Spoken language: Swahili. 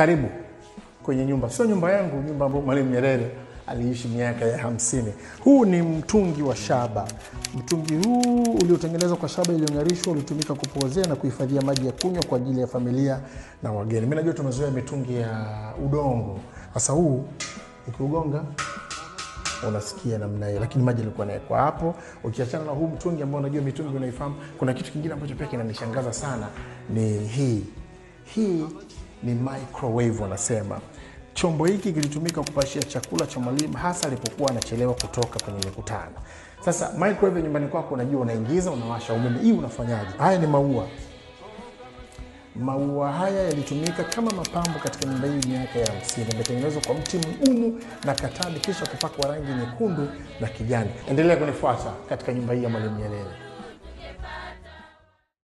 Karibu kwenye nyumba, sio nyumba yangu, nyumba ambayo Mwalimu Nyerere aliishi miaka ya hamsini. Huu ni mtungi wa shaba. Mtungi huu uliotengenezwa kwa shaba iliyong'arishwa ulitumika kupozea na kuhifadhia maji ya kunywa kwa ajili ya familia na wageni. Mimi najua tumezoea mitungi ya udongo, sasa huu ukiugonga unasikia namna hiyo, lakini maji yalikuwa yanawekwa hapo. Ukiachana na huu mtungi ambao unajua mitungi unaifahamu, kuna kitu kingine ambacho pia kinanishangaza sana, ni hii hii ni microwave wanasema. Chombo hiki kilitumika kupashia chakula cha mwalimu hasa alipokuwa anachelewa kutoka kwenye mikutano. Sasa microwave nyumbani kwako, unajua unaingiza, unawasha umeme, hii unafanyaje? Haya ni maua maua haya yalitumika kama mapambo katika nyumba hii miaka ya hamsini. Yametengenezwa kwa mti mgumu na katani, kisha kupakwa rangi nyekundu na kijani. Endelea kunifuata katika nyumba hii ya Mwalimu Nyerere.